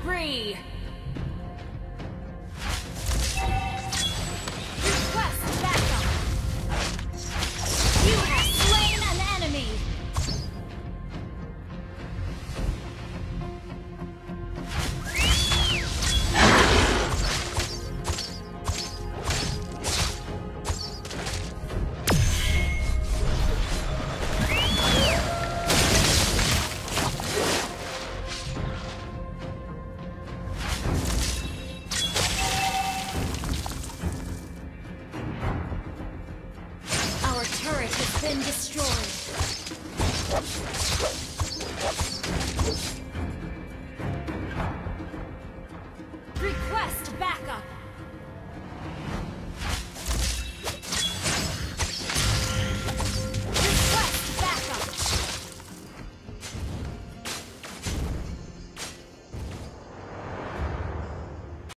spree! Request backup! You have turret has been destroyed. Request